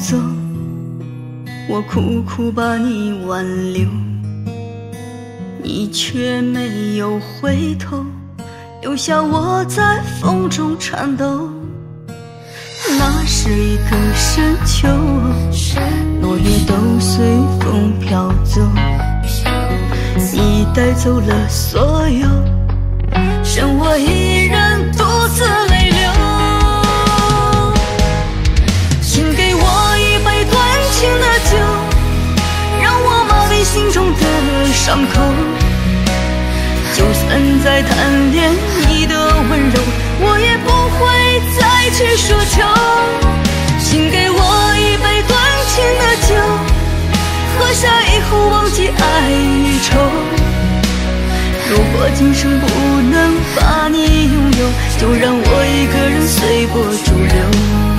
走，我苦苦把你挽留，你却没有回头，留下我在风中颤抖。那是一个深秋，落叶都随风飘走，你带走了所有，剩我一伤口。就算再贪恋你的温柔，我也不会再去奢求。请给我一杯断情的酒，喝下以后忘记爱与愁。如果今生不能把你拥有，就让我一个人随波逐流。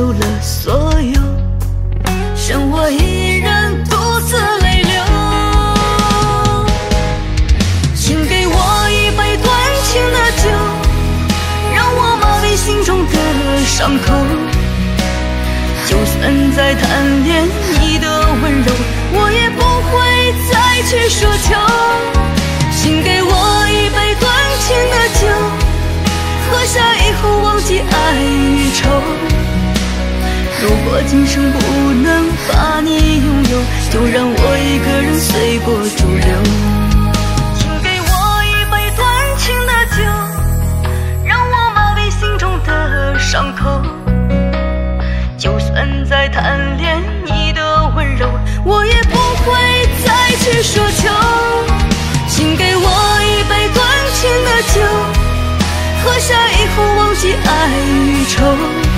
你带走了所有，剩我一人独自泪流。请给我一杯断情的酒，让我麻痹心中的伤口。就算再贪恋你的温柔，我也不会再去奢求。请给我如果今生不能把你拥有，就让我一个人随波逐流。请给我一杯断情的酒，让我麻痹心中的伤口。就算再贪恋你的温柔，我也不会再去奢求。请给我一杯断情的酒，喝下以后忘记爱与愁。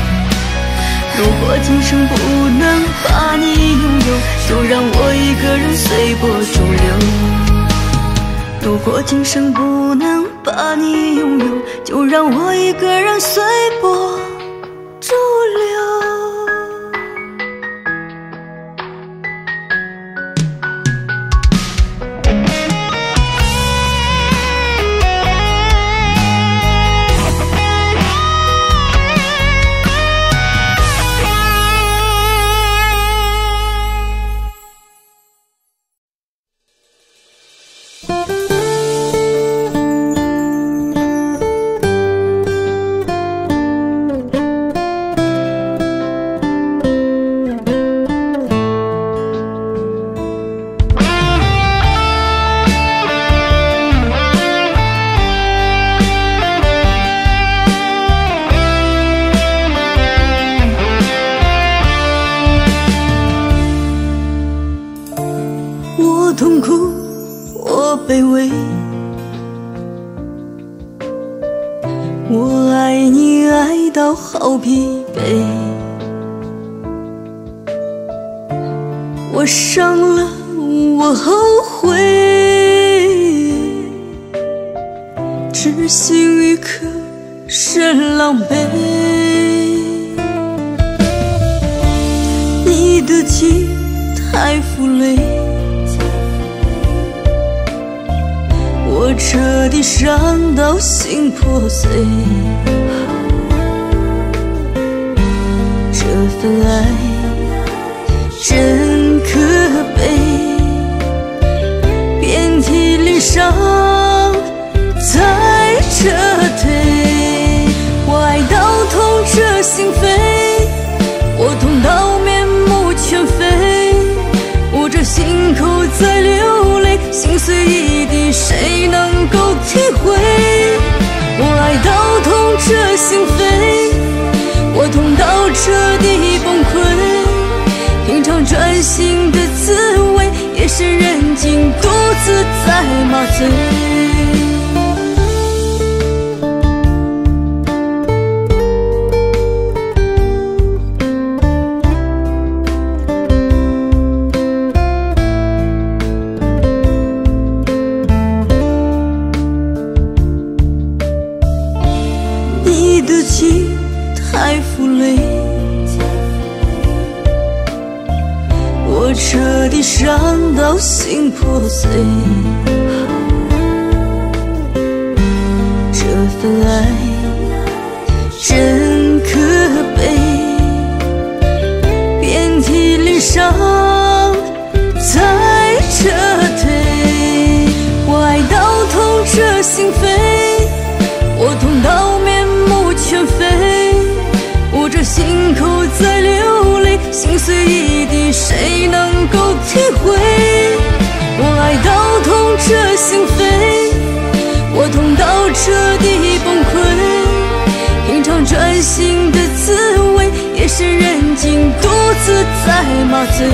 如果今生不能把你拥有，就让我一个人随波逐流。如果今生不能把你拥有，就让我一个人随波到心破碎。这份爱真可悲，遍体鳞伤在撤退。我爱到痛彻心扉，我痛到面目全非，捂着心口在流泪，心碎一地，谁能够体会？爱到痛彻心扉，我痛到彻底崩溃，品尝专心的滋味，夜深人静独自在麻醉。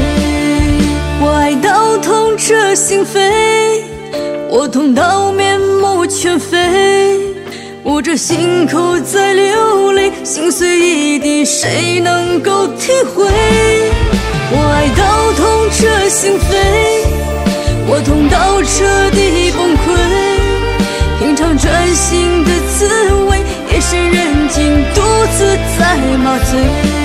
我爱到痛彻心扉，我痛到面目全非，捂着心口在流泪，心碎一地，谁能够体会？我爱到痛彻心扉。我痛到彻底崩溃，品尝专心的滋味。夜深人静，独自在麻醉。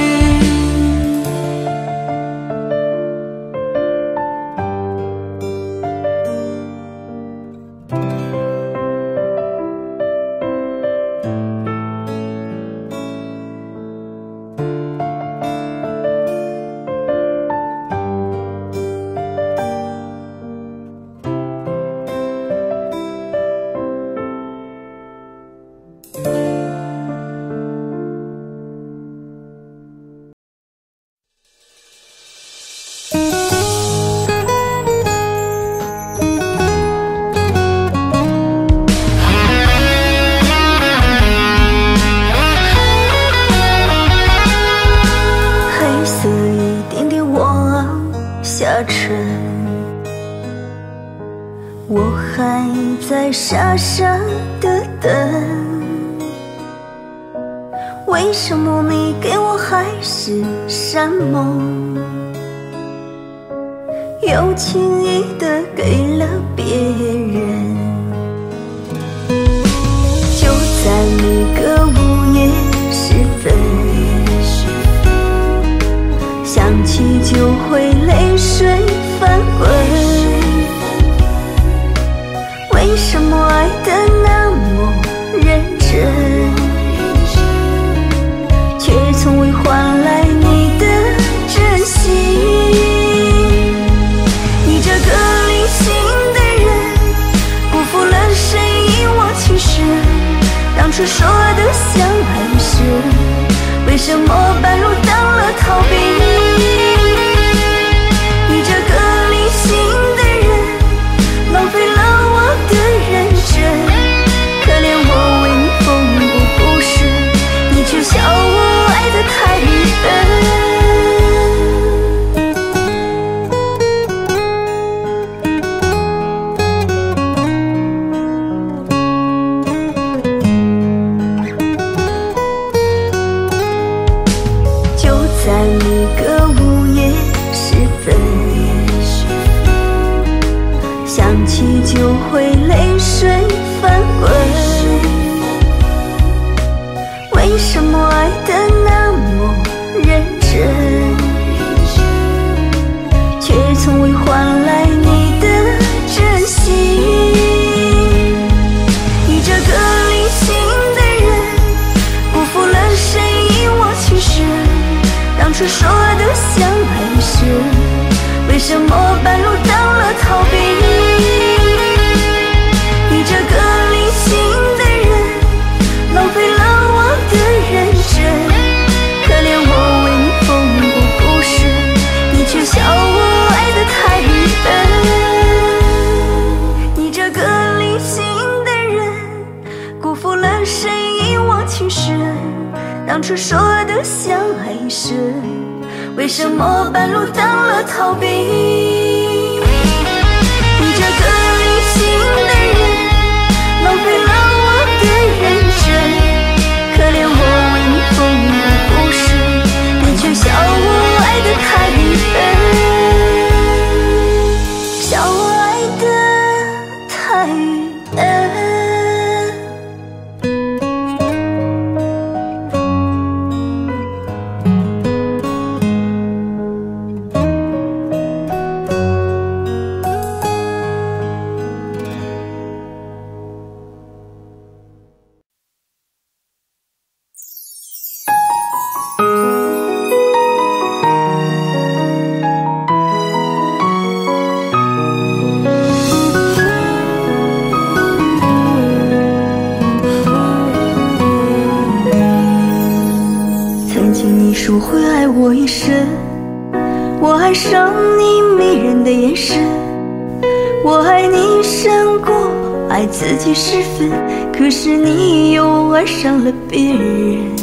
自己十分，可是你又爱上了别人。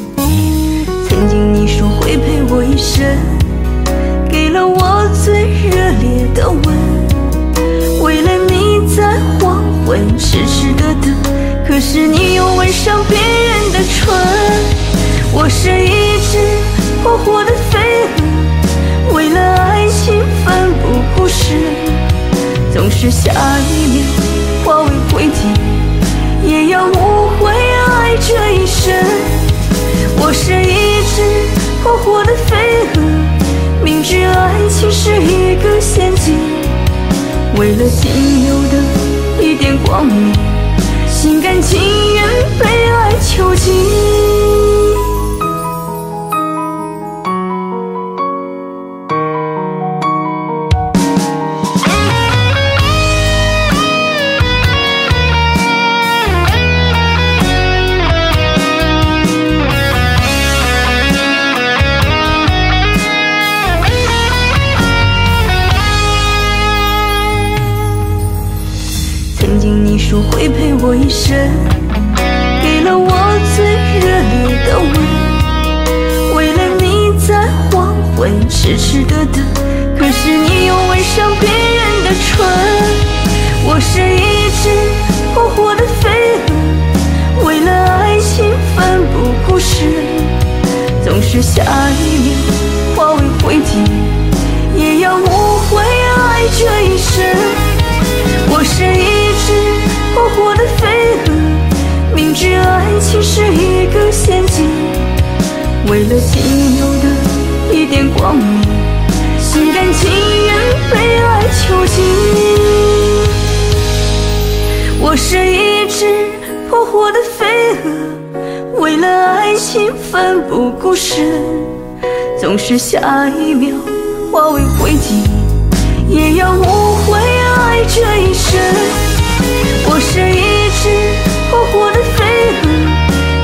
曾经你说会陪我一生，给了我最热烈的吻，为了你在黄昏痴痴的等，可是你又吻上别人的唇。我是一只扑火的飞蛾，为了爱情奋不顾身，总是下一秒为灰烬，也要无悔爱这一生。我是一只扑火的飞蛾，明知爱情是一个陷阱，为了仅有的一点光明，心甘情愿被爱囚禁。奋不顾身，总是下一秒化为灰烬，也要无悔爱这一生。我是一只扑火的飞蛾，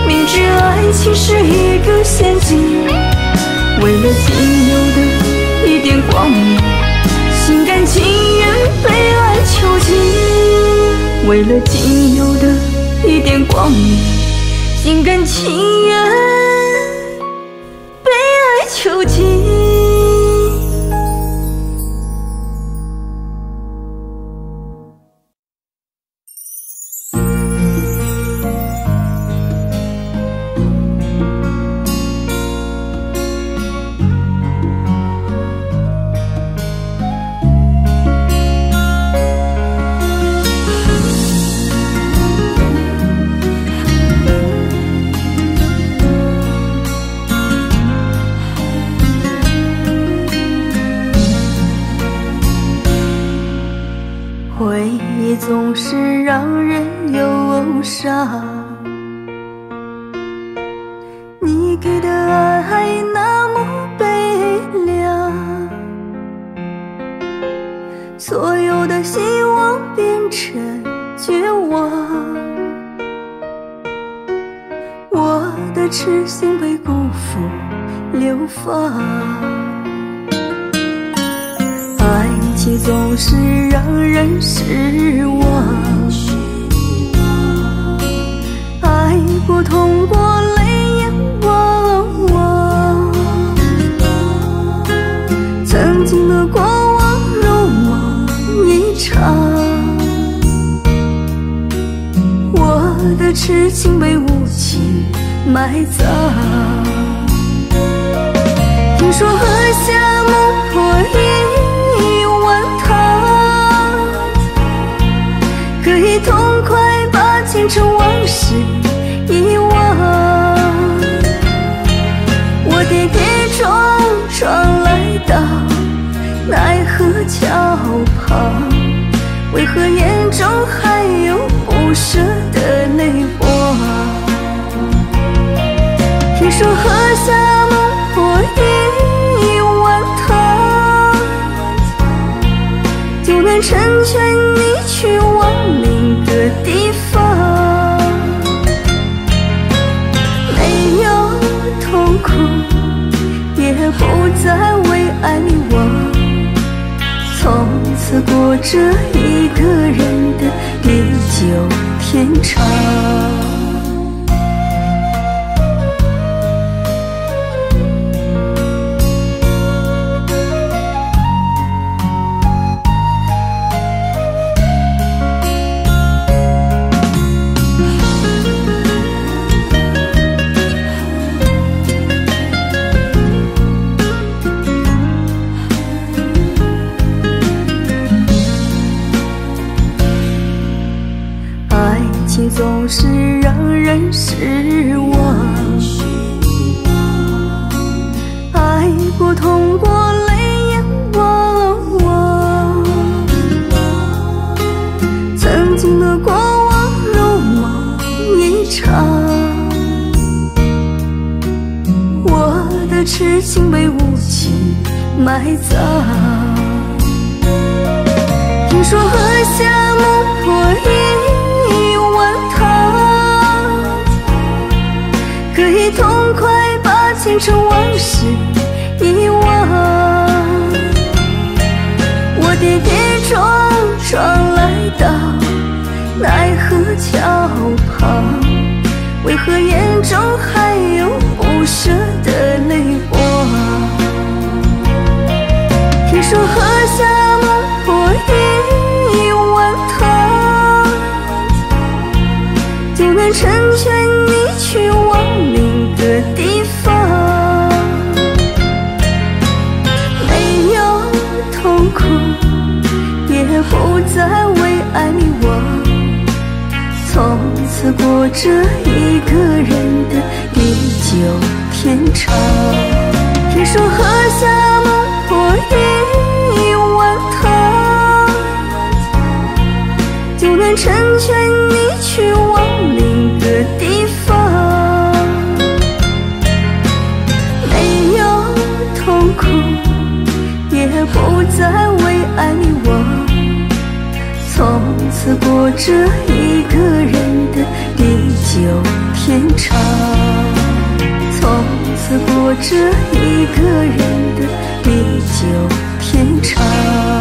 明知爱情是一个陷阱，为了仅有的一点光明，心甘情愿被爱囚禁。为了仅有的一点光明，心甘情愿被爱囚禁。这一个人的地久天长。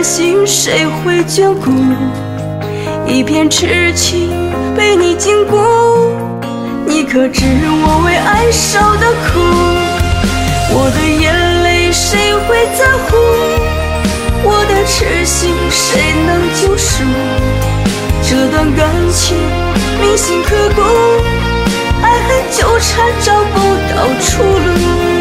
的心谁会眷顾？一片痴情被你禁锢，你可知我为爱受的苦？我的眼泪谁会在乎？我的痴心谁能救赎？这段感情铭心刻骨，爱恨纠缠找不到出路。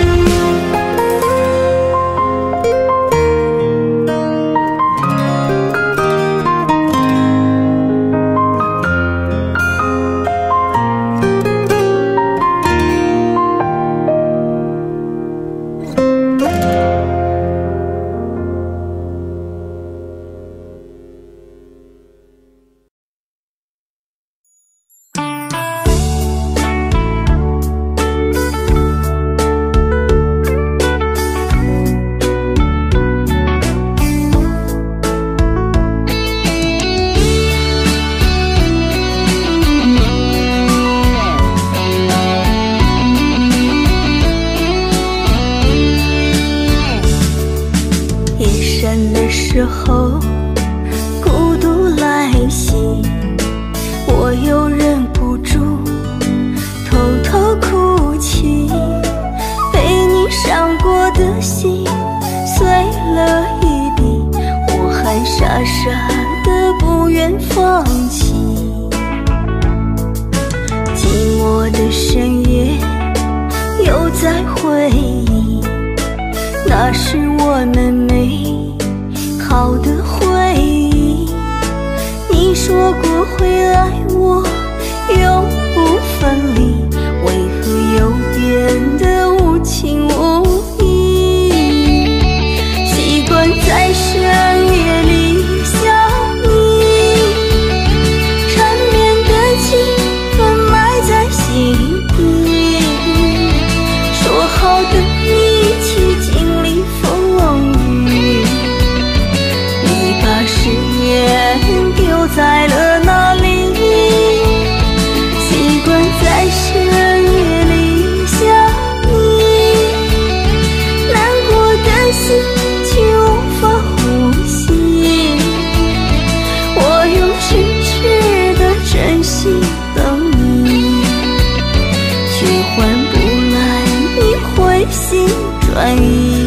xoay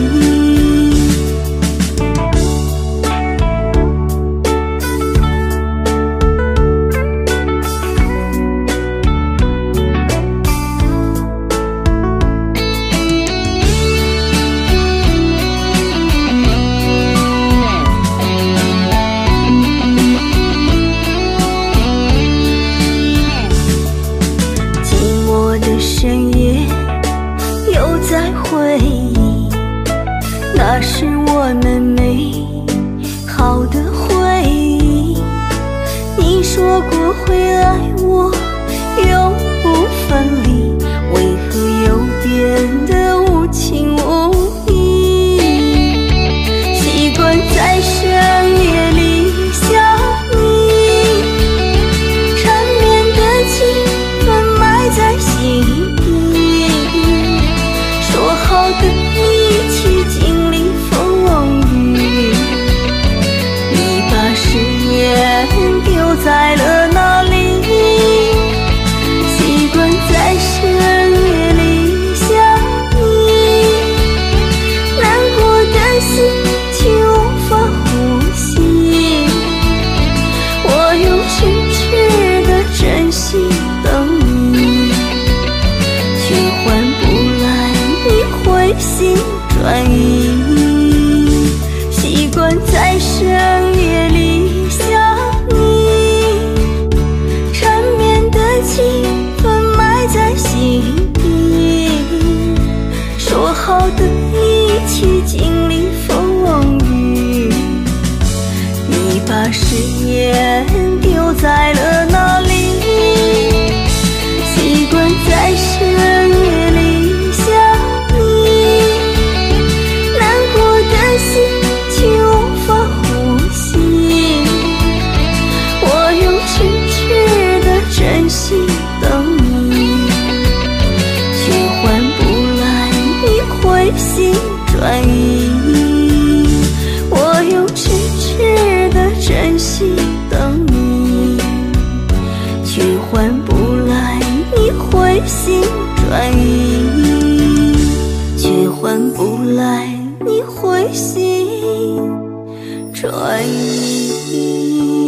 意。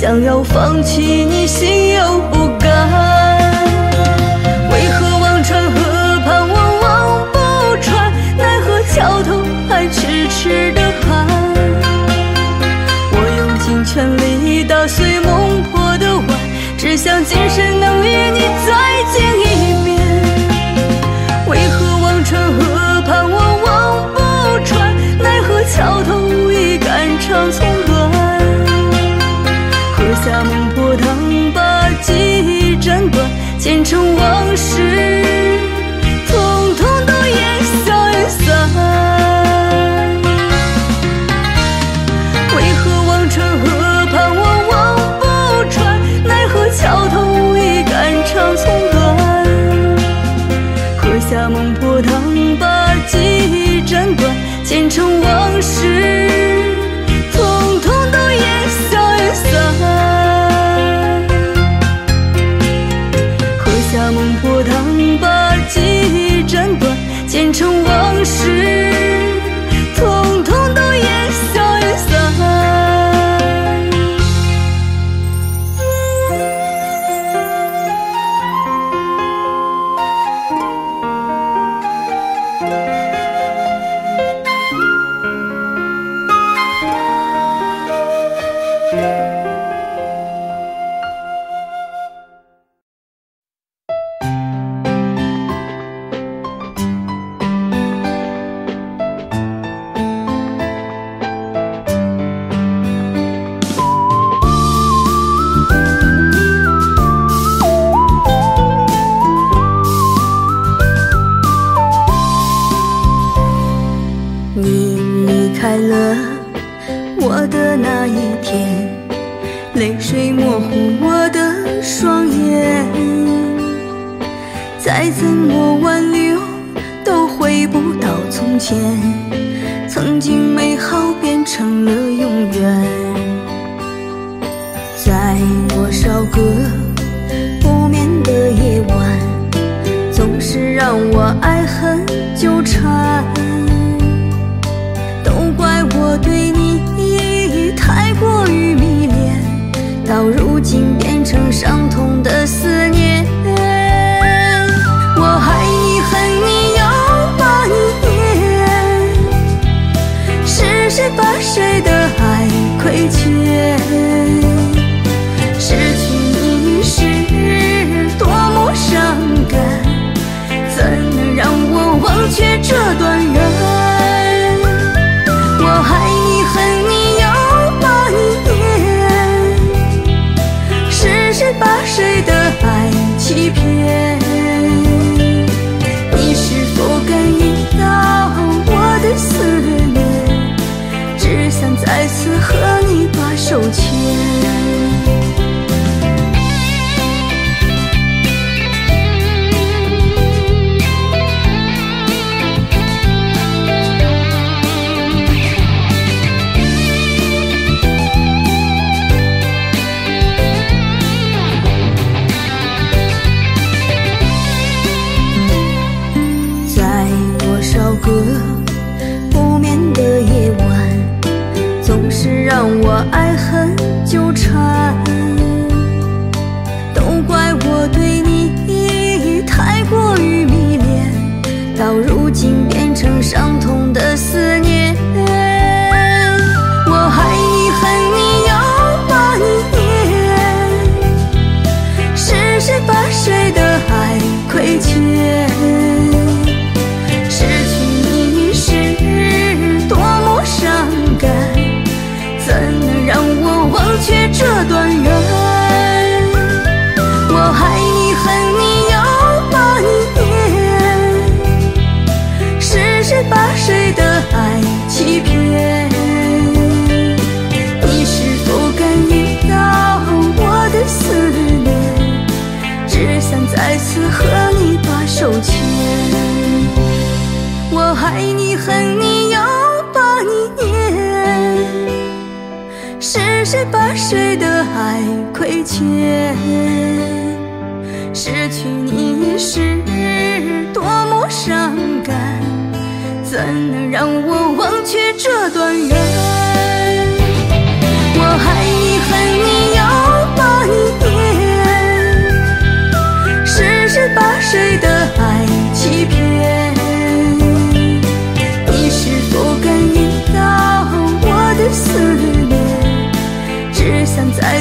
想要放弃你心又不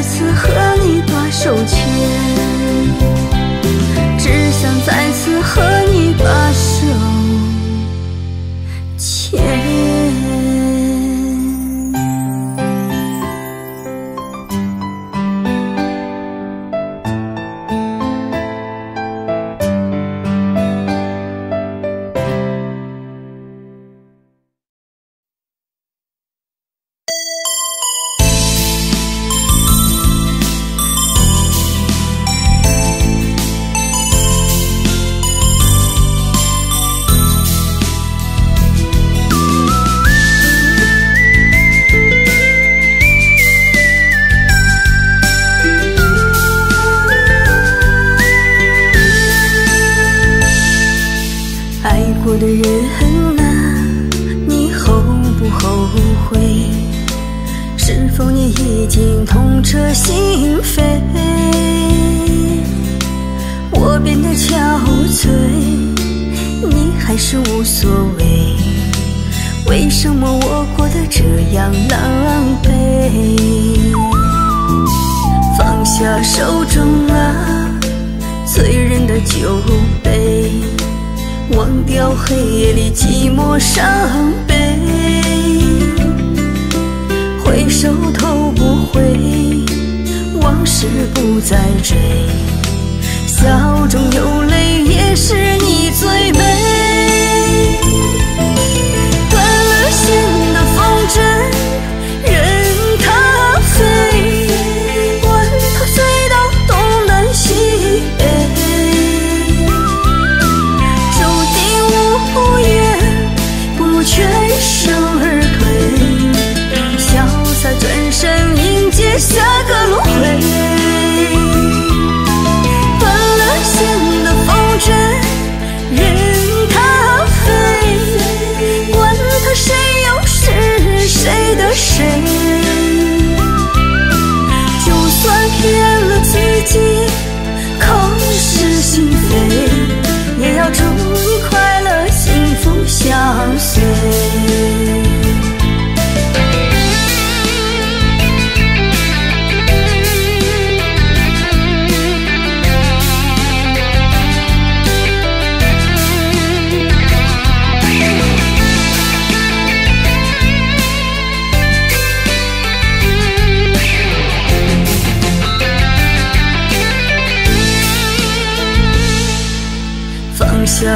次和你把手牵只想再次和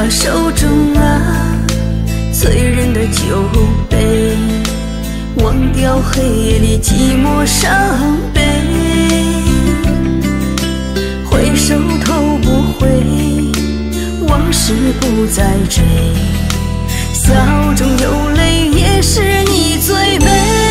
了手中啊醉人的酒杯，忘掉黑夜里寂寞伤悲。回首头不回，往事不再追，笑中有泪也是你最美。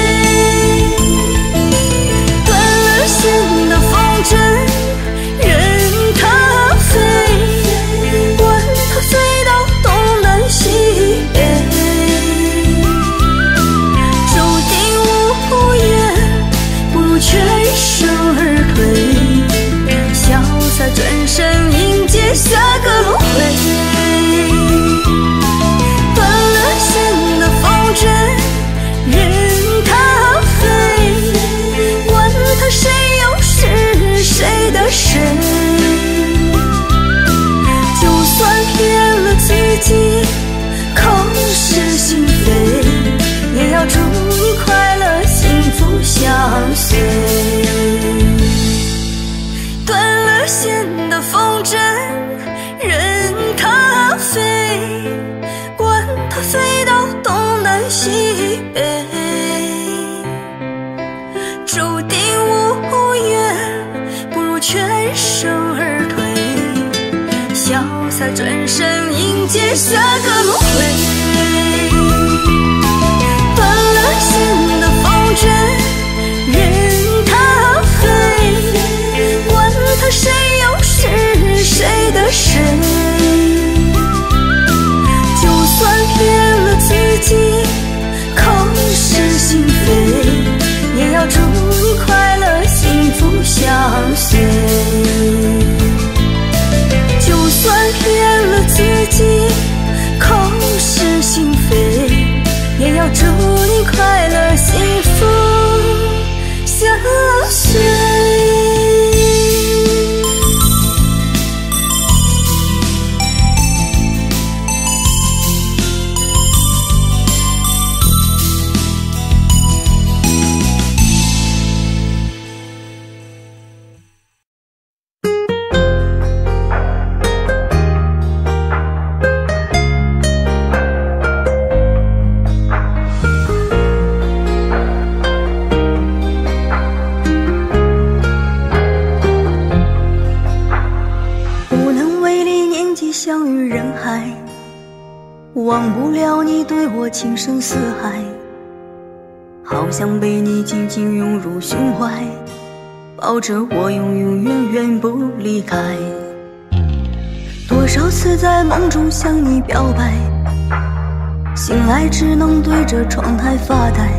情深似海，好想被你紧紧拥入胸怀，抱着我永永远远不离开。多少次在梦中向你表白，醒来只能对着窗台发呆。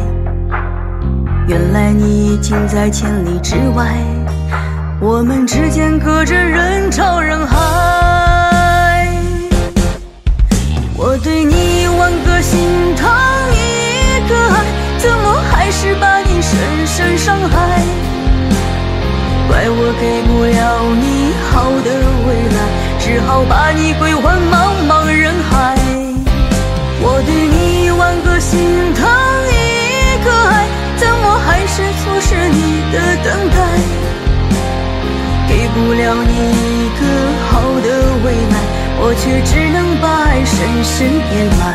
原来你已经在千里之外，我们之间隔着人潮人海。我对你万个心疼，一个爱，怎么还。是把你深深伤害，怪我给不了你好的未来，只好把你归还茫茫人海。我对你万个心疼，一个爱，怎么还是错失你的等待？给不了你一个好的未来，我却只能把爱深深掩埋。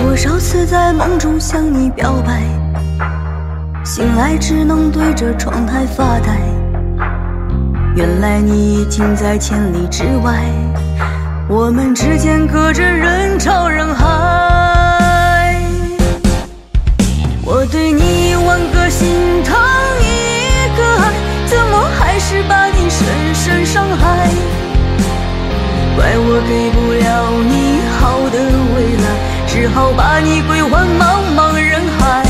多少次在梦中向你表白，醒来只能对着窗台发呆。原来你已经在千里之外，我们之间隔着人潮人海。我对你一万个心疼，一个爱，怎么还是把你深深伤害？怪我给不了你好的未来。只好把你归还茫茫人海。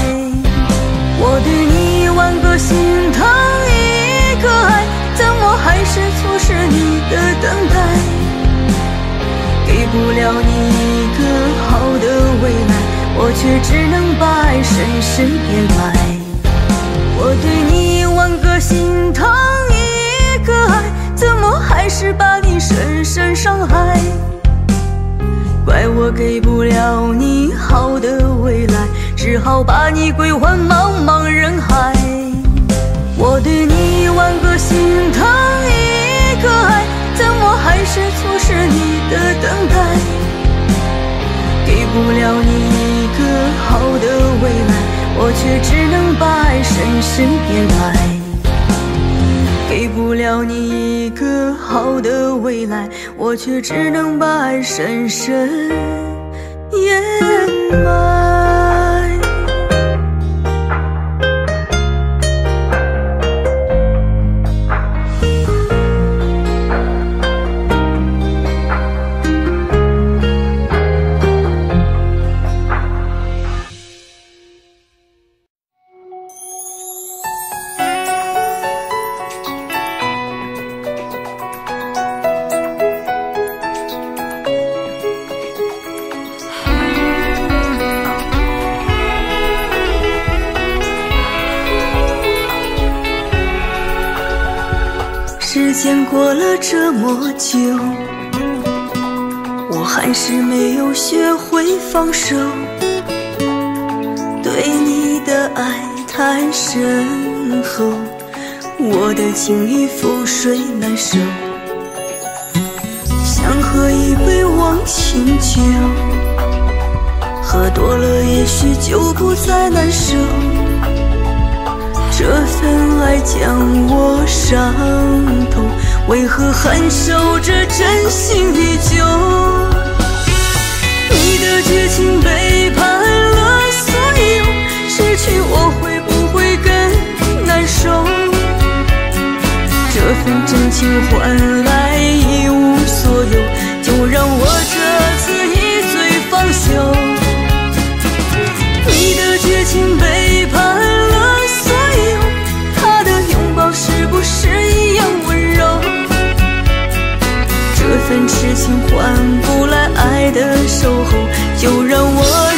我对你一万个心疼，一个爱，怎么还是错失你的等待？给不了你一个好的未来，我却只能把爱深深掩埋。我对你万个心疼，一个爱，怎么还？是把你深深伤害。怪我给不了你好不了你一个好的未来，我却只能把爱深深掩埋。给不了你一个好的未来，我却只能把爱深深掩埋。放手。对你的爱太深厚，我的情已覆水难收。想喝一杯忘情酒，喝多了也许就不再难受。这份爱将我伤透，为何还守着真心依旧？你的绝情背叛了所有，失去我会不会更难受？这份真情换来一无所有，就让我这次一醉方休。换不来爱的守候，就让我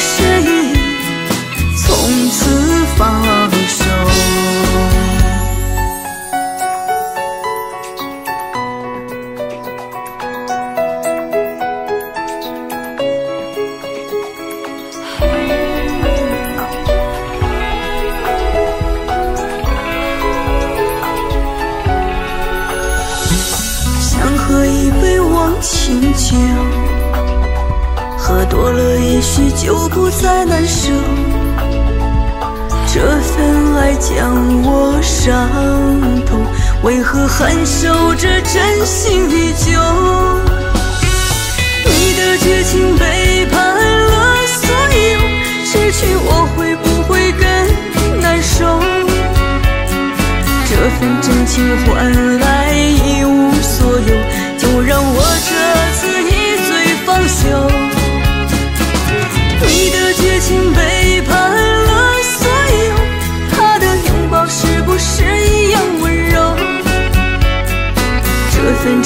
忘情酒，喝多了也许就不再难受。这份爱将我伤透，为何还守着真心依旧？你的绝情背叛了所有，失去我会不会更难受？这份真情换来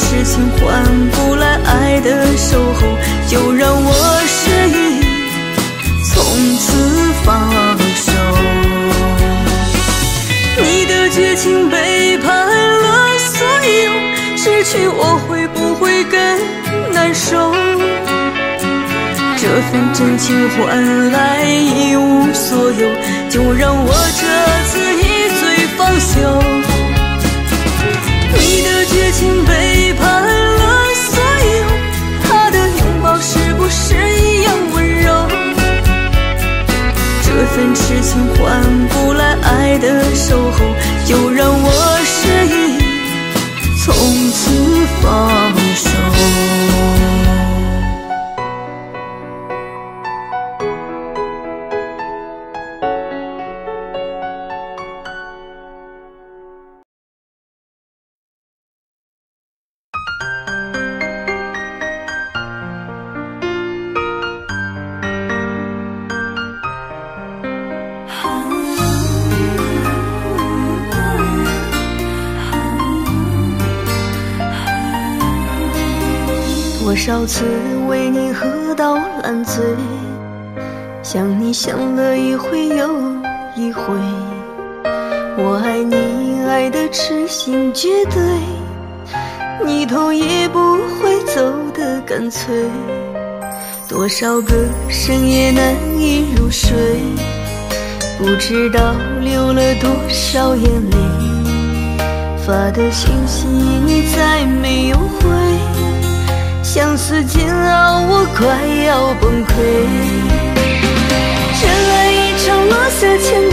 痴情换不来爱的守候，就让我失忆，从此放手。你的绝情背叛了所有，失去我会不会更难受？这份真情换来一无所有，就让我这次一醉方休。份痴情换不来爱的守候，就让我失忆，从此放想了一回又一回。我爱你爱的痴心绝对，你头也不会走得干脆。多少个深夜难以入睡，不知道流了多少眼泪。发的信息你再没有回，相思煎熬，我快要崩溃。落下牵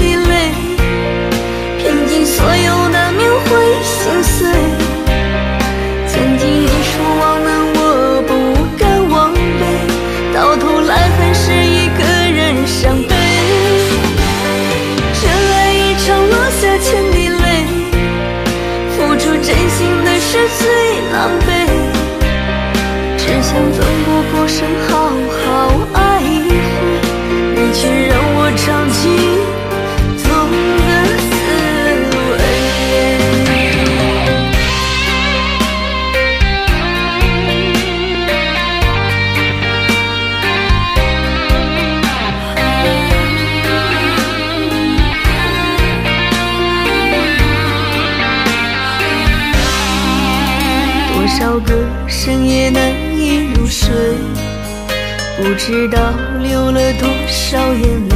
知道流了多少眼泪。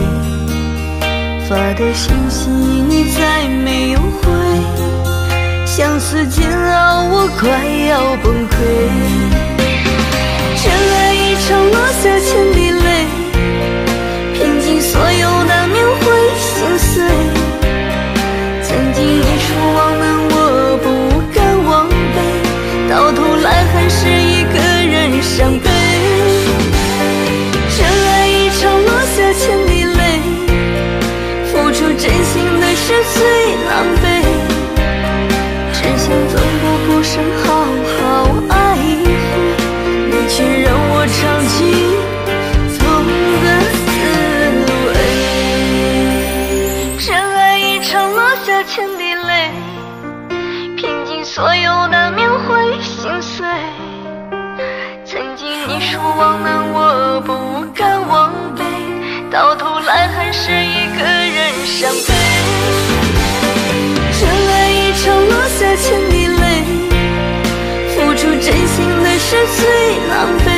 发的信息你再没有回，相思煎熬，我快要崩溃。真爱一场，落下千滴泪，拼尽所有难免会心碎。曾经你说忘了我不敢忘背，到头来还是一个人伤悲。最狼狈，落下千滴泪，付出真心的是最狼狈，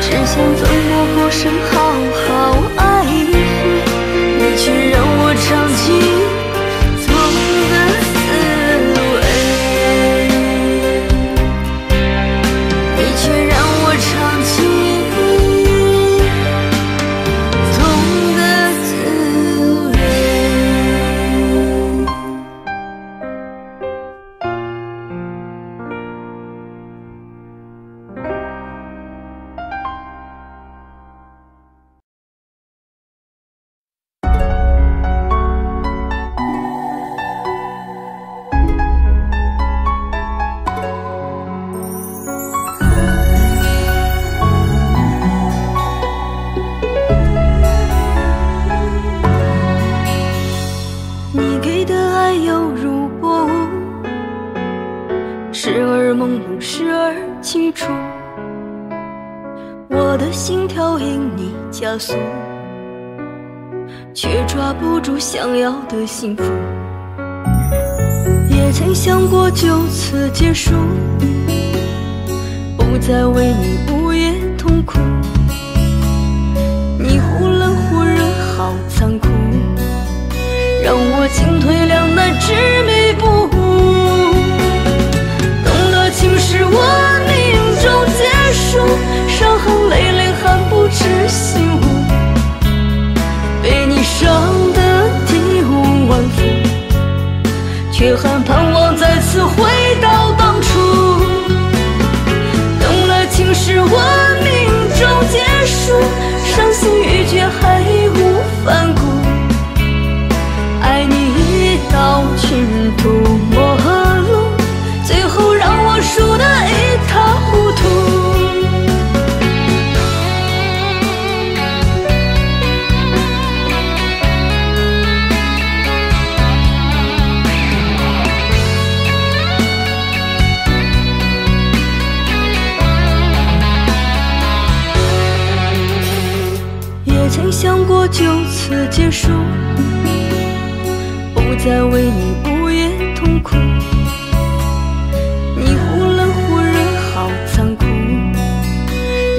只想奋不顾身好你加速，却抓不住想要的幸福。也曾想过就此结束，不再为你午夜痛苦。你忽冷忽热，好残酷。让我进退两难，执迷不悟。懂得情是我命中结束，伤痕累累还不知醒无完肤，却还盼望再次回到当初。懂了情是我命中结束，伤心欲绝还义无反顾。爱你一道倾途陌就此结束。不再为你午夜痛哭你忽冷忽热好残酷。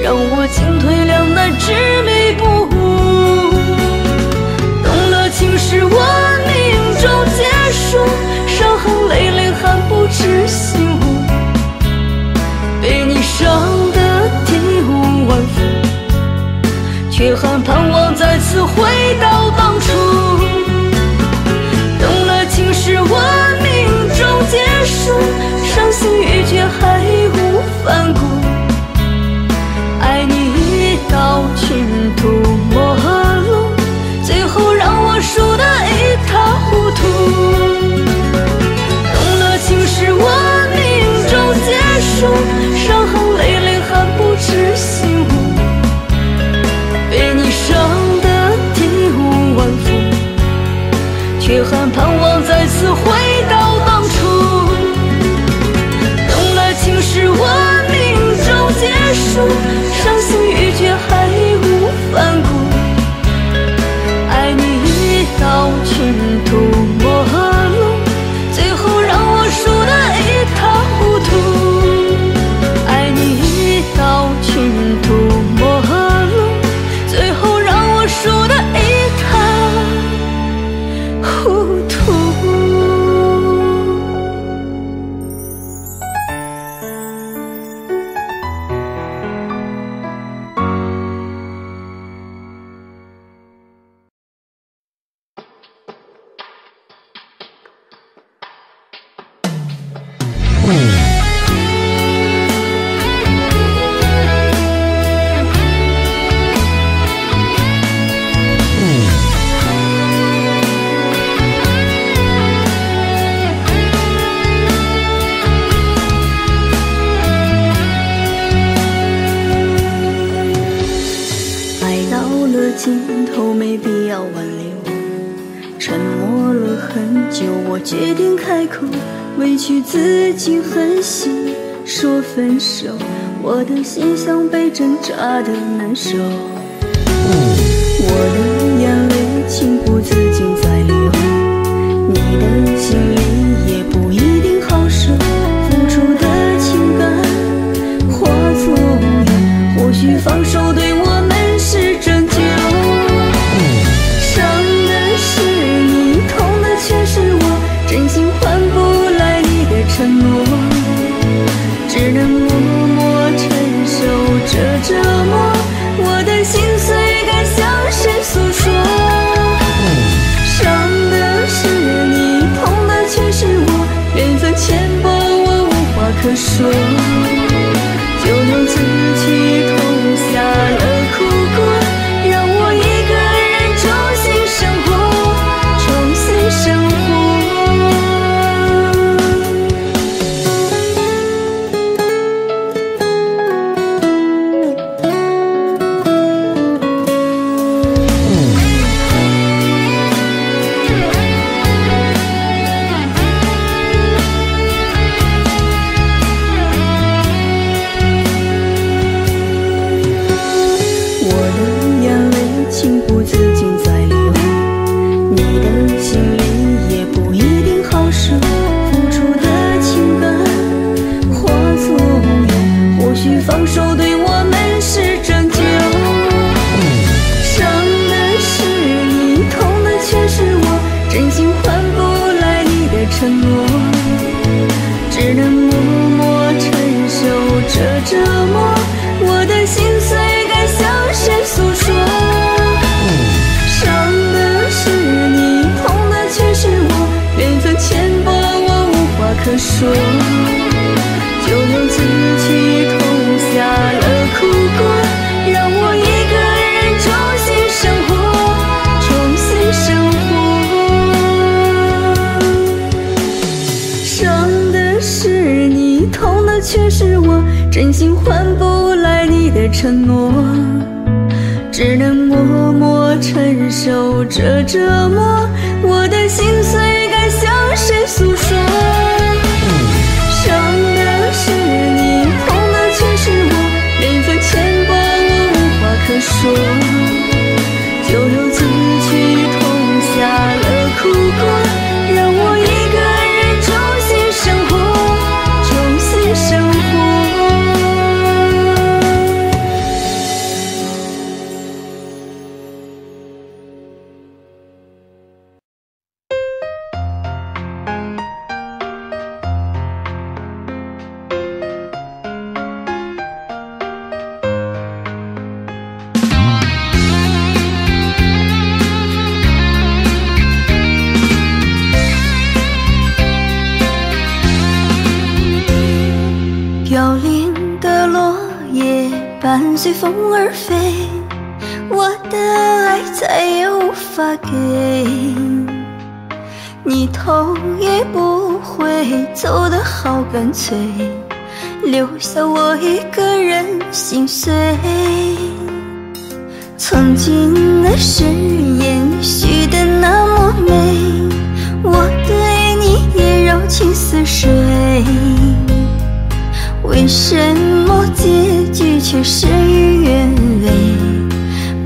让我进退却还盼望再次回到当初，等了情是文明终结束，伤心欲绝，还无反顾，爱你已到尽头。手。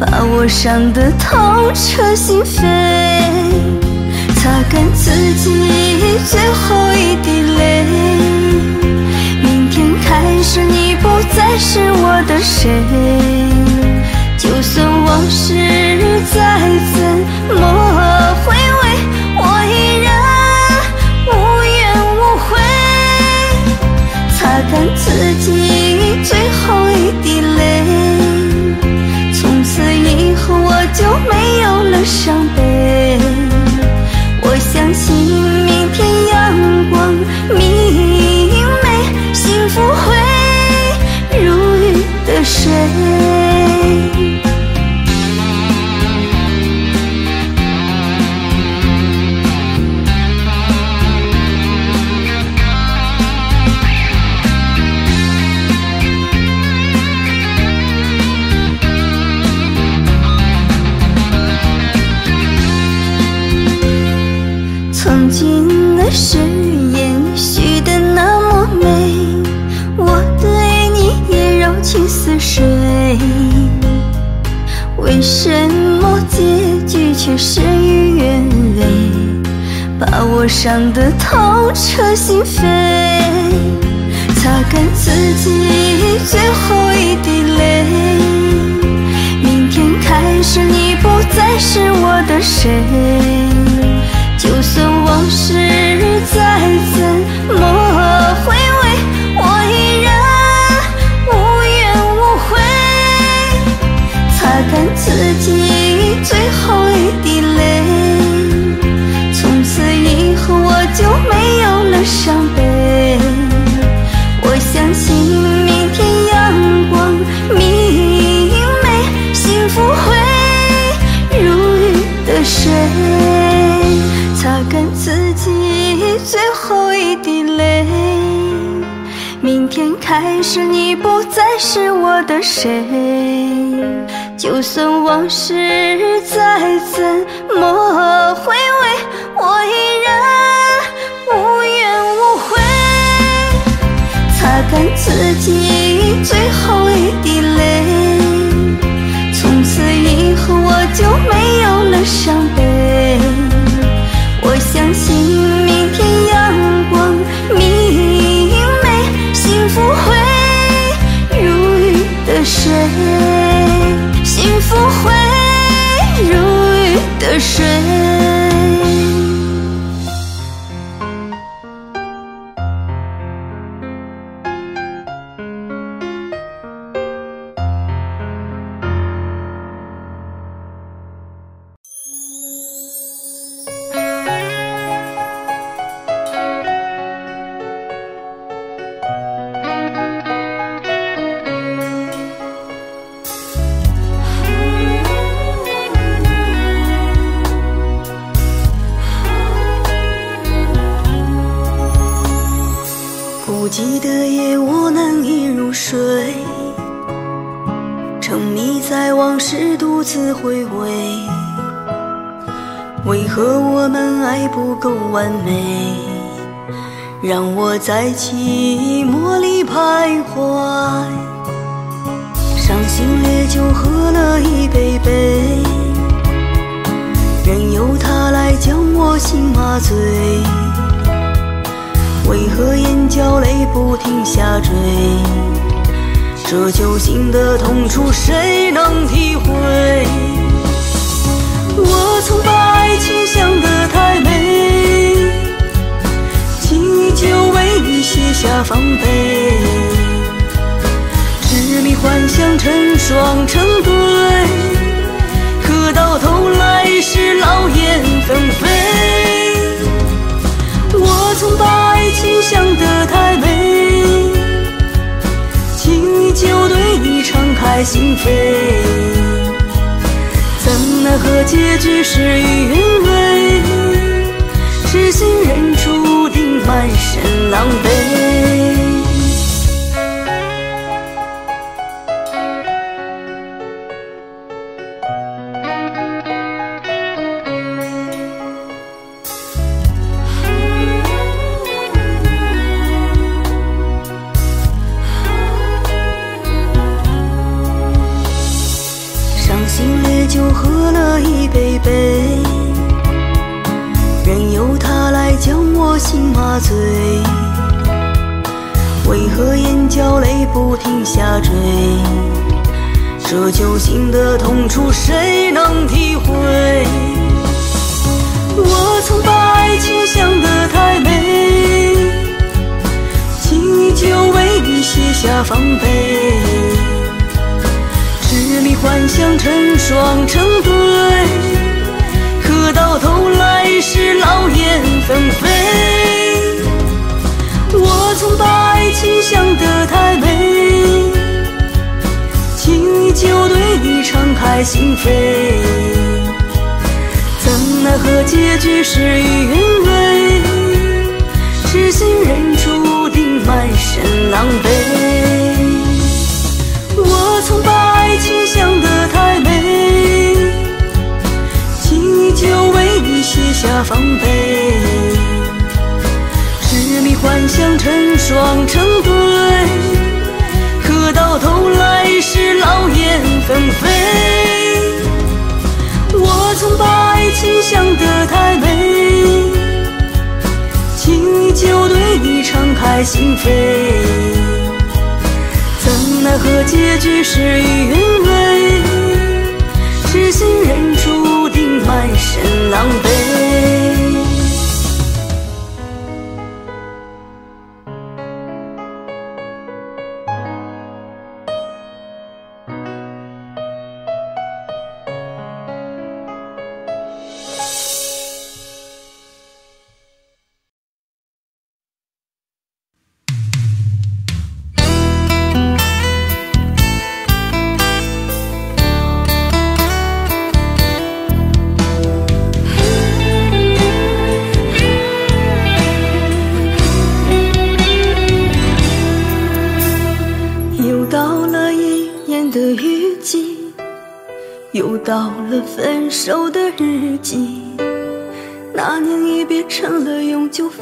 把我伤的透彻心扉擦干自己最后一滴泪明天开始你不再是我的谁就算往事再怎么回味我依然无怨无悔擦干自己我想。把我伤的痛彻心扉。擦干自己最后一滴泪明天开始你不再是我的谁。就算往事还是你不再是我的谁，就算往事再怎么回味，我依然无怨无悔，擦干自己最后一滴泪，从此以后我就没有了伤悲。不会如雨的水为何眼角泪不停下坠？这揪心的痛楚，谁能体会？我曾把爱情想得太美，轻易就为你卸下防备，痴迷幻想成双成对，可到头来是老燕分飞。我曾把爱情想得太美，轻易就对你敞开心扉，怎奈何结局事与愿违，痴心人注定满身狼狈。我曾把爱情想得太美，轻易就为你卸下防备。幻想成双成对，可到头来是老燕分飞。我曾把爱情想得太美，轻易就对你敞开心扉，怎奈何结局事与愿违，痴心人注定满身狼狈。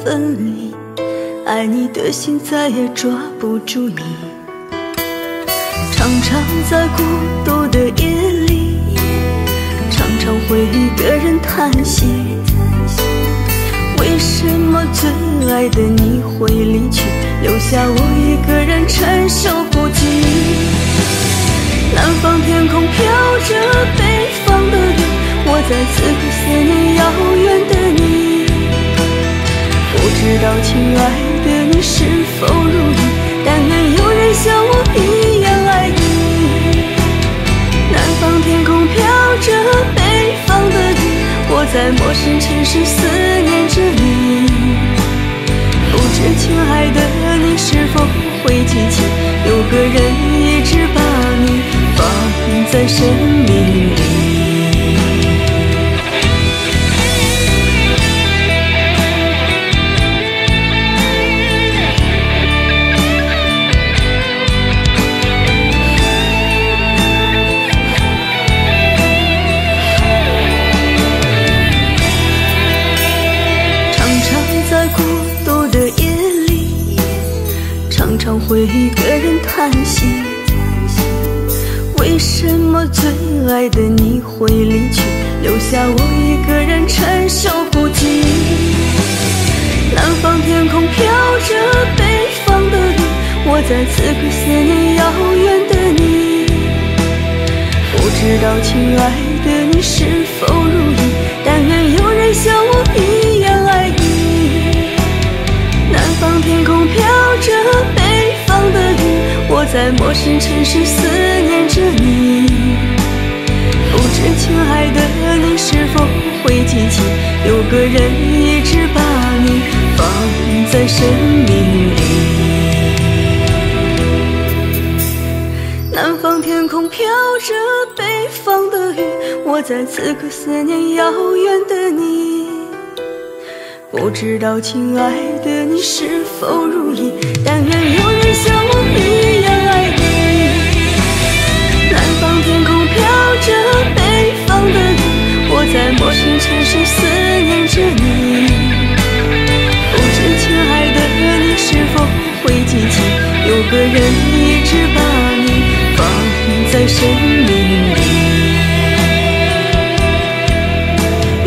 分离，爱你的心再也抓不住你。常常在孤独的夜里，常常会一个人叹息，为什么最爱的你会离去，留下我一个人承受孤寂？南方天空飘着北方的雨，我在此刻思念遥远的。不知道亲爱的你是否如意，但愿有人像我一样爱你。南方天空飘着北方的雨，我在陌生城市思念着你。不知亲爱的你是否会记起，有个人一直把你。放在生命里。会一个人叹息。为什么最爱的你会离去，留下我一个人承受孤寂？南方天空飘着北方的雨，我在此刻思念遥远的你。不知道亲爱的你是否如意，但愿有人像我一样爱你。南方天空的雨。我在陌生城市思念着你，不知亲爱的你是否会记起，有个人一直把你放在生命里。南方天空。飘着北方的雨，我在此刻思念遥远的你。不知道亲爱的你是否如意？但愿有像我一样爱你。南方天空飘着北方的雨，我在陌生城市思念着你。不知亲爱的你是否会记起，有个人一直把你放在生命里，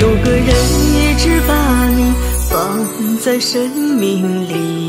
有个人一直把你放在生命里。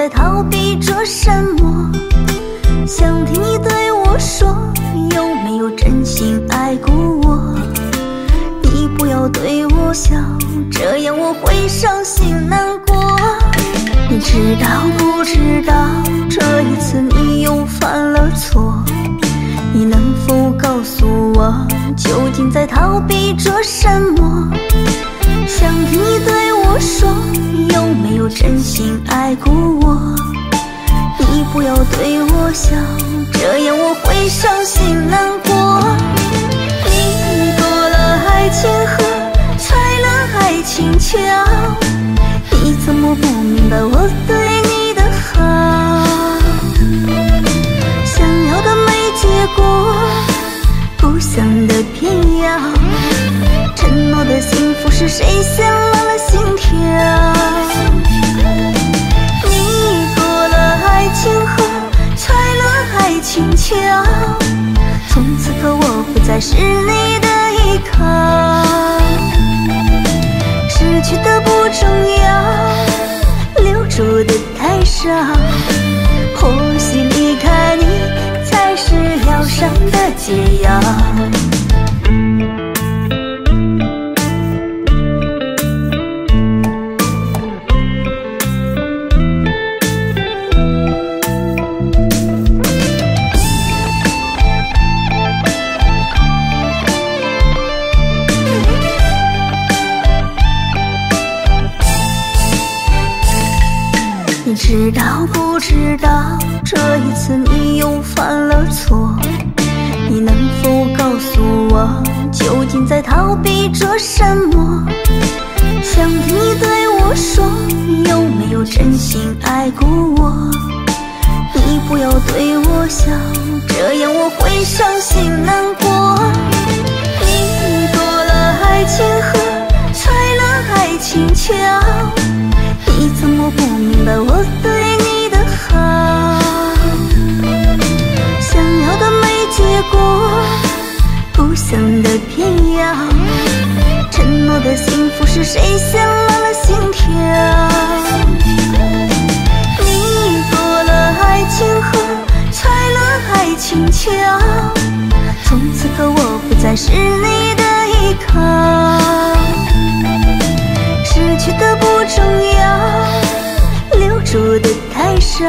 在逃避着什么？想听你对我说，有没有真心爱过我？你不要对我笑，这样我会伤心难过。你知道不知道，这一次你又犯了错？你能否告诉我，究竟在逃避着什么？想你对我说，有没有真心爱过我？你不要对我笑，这样我会伤心难过。你过了爱情河，拆了爱情桥，你怎么不明白我对你的好？想要的没结果，不想的偏要。的幸福是谁先乱了心跳？你过了爱情河，踩了爱情桥，从此刻我不再是你的依靠。失去的不重要，留住的太少。或许离开你才是疗伤的解药。在逃避着什么？想听你对我说，有没有真心爱过我？你不要对我笑，这样我会伤心难过。你过了爱情河，拆了爱情桥。你怎么不明白我的是谁先乱了心跳？你过了爱情河，拆了爱情桥，从此刻我不再是你的依靠。失去的不重要，留住的太少。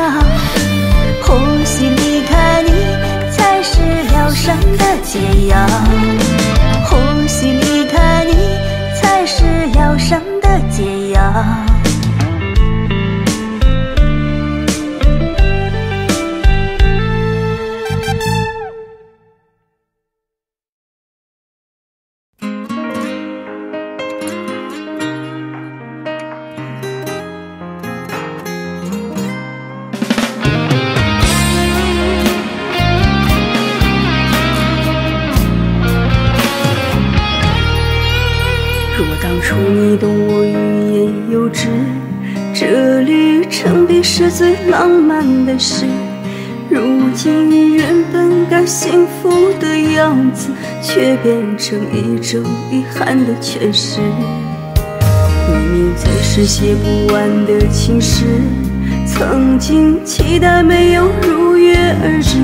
或许离开你才是疗伤的解药。或许解样子，却变成一种遗憾的诠释。明明总是写不完的情诗，曾经期待没有如约而至。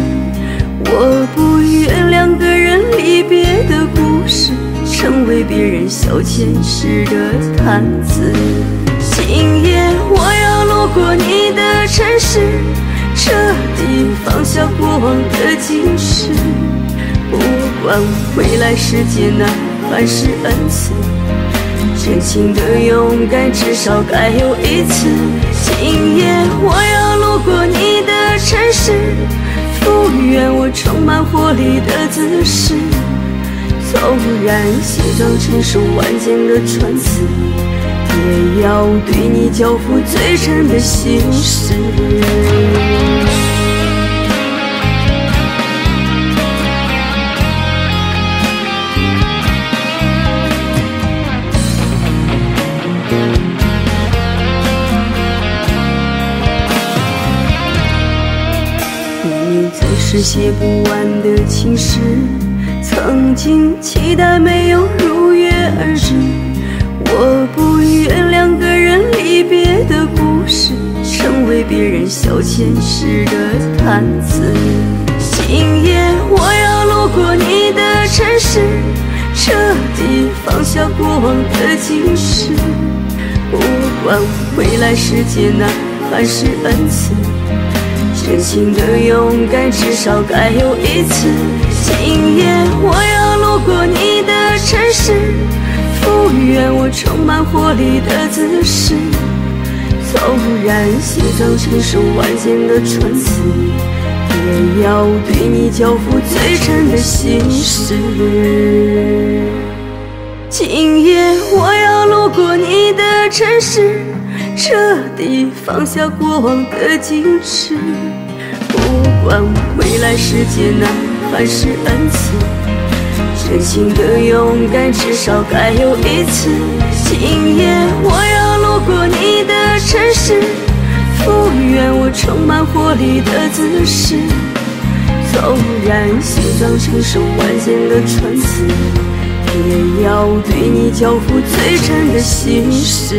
我不愿两个人离别的故事，成为别人消遣时的谈资。今夜我要路过你的城市，彻底放下过往的矜持。不管未来世界难还是恩赐，真情的勇敢至少该有一次。今夜我要路过你的城市，复原我充满活力的姿势。纵然写造成首万箭的穿刺。也要对你交付最真的心事。是写不完的情诗，曾经期待没有如约而至。我不愿两个人离别的故事，成为别人消遣时的谈资。今夜我要路过你的城市，彻底放下过往的今世。不管未来世界难还是恩赐，真心的勇敢至少该有一次。今夜我要路过你的城市。复原我充满活力的姿势，纵然写造成首万千的传词，也要对你交付最真的心事。今夜我要路过你的城市，彻底放下过往的矜持，不管未来世界难还是恩赐。真情的勇敢至少该有一次。今夜我要路过你的城市，复原我充满活力的姿势。纵然心脏承受万千的传词，也要对你交付最真的心事。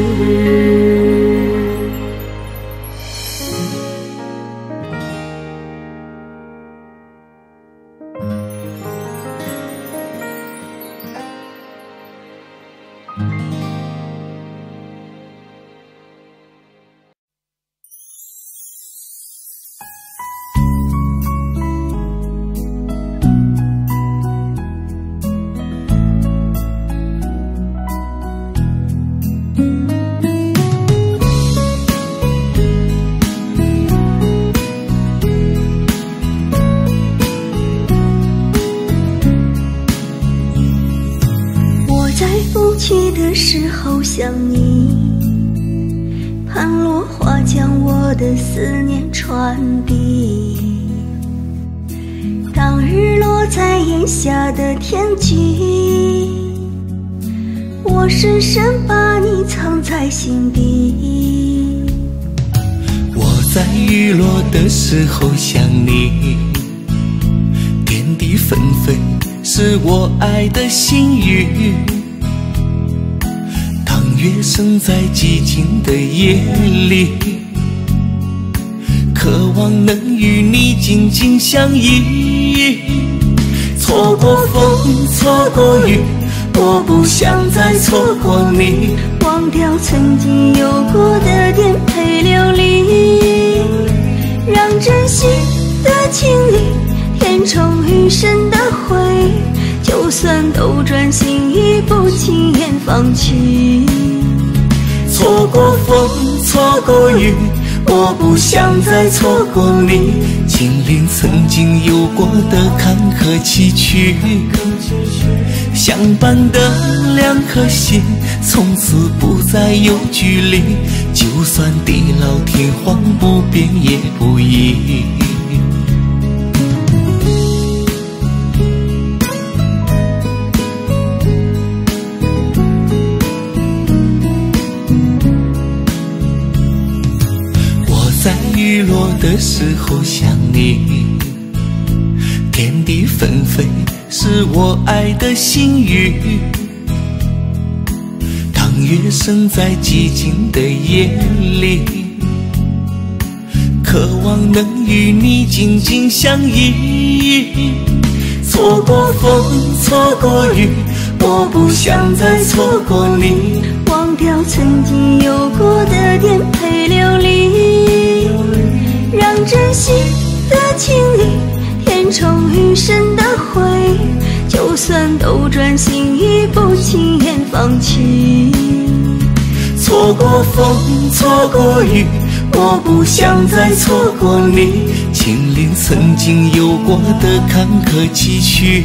想你，盼落花将我的思念传递。当日落在檐下的天际，我深深把你藏在心底。我在日落的时候想你，天地纷飞是我爱的心语。月升在寂静的夜里，渴望能与你紧紧相依。错过风，错过雨，我不想再错过你。忘掉曾经有过的颠沛流离，让真心的情谊填充余生的回忆。就算斗转星移，不轻言放弃。错过风，错过雨，我不想再错过你。经历曾经有过的坎坷崎岖，相伴的两颗心，从此不再有距离。就算地老天荒，不变也不移。的时候想你，天地纷飞是我爱的心语。当月升在寂静的夜里，渴望能与你紧紧相依。错过风，错过雨，我不想再错过你。忘掉曾经有过的颠沛流离，让真心的情谊填充余生的回忆。就算斗转星移，不轻言放弃。错过风，错过雨，我不想再错过你。亲临曾经有过的坎坷崎岖，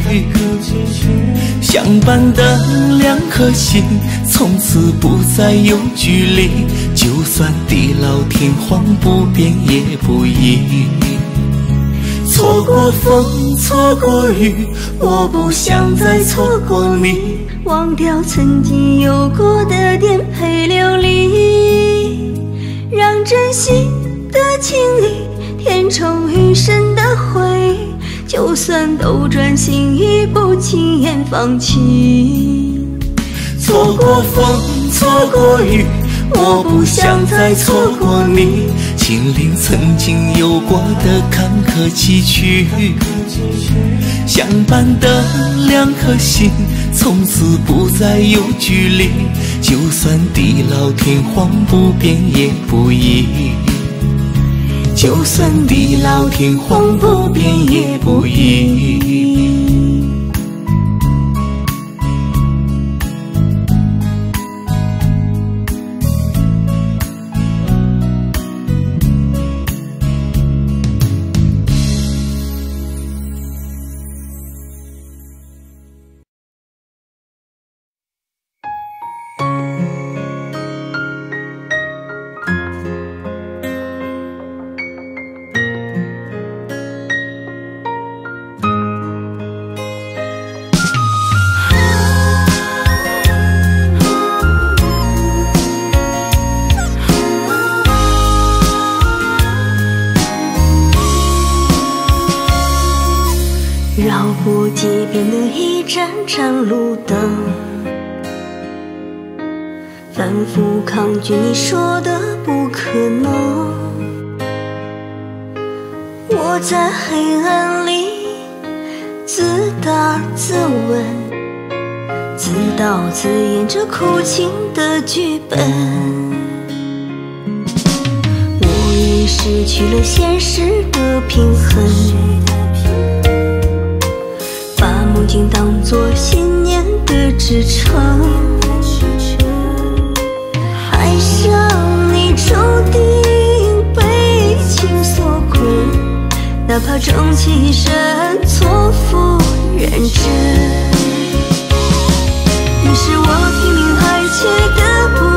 相伴的两颗心，从此不再有距离。就算地老天荒，不变也不移。错过风，错过雨，我不想再错过你。忘掉曾经有过的颠沛流离，让真心的情谊填充余生的回忆。就算斗转星移，不轻言放弃。错过风，错过雨，我不想再错过你。亲临曾经有过的坎坷崎岖，相伴的两颗心，从此不再有距离。就算地老天荒，不变也不移。就算地老天荒，不变也不移。在黑暗里自答自问，自导自演着苦情的剧本。我已失去了现实的平衡。把梦境当作信念的支撑，哪怕终其一生错付认真。你是我拼命爱却得不